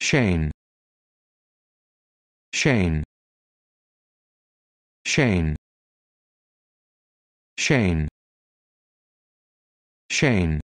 Shane. Shane. Shane. Shane. Shane.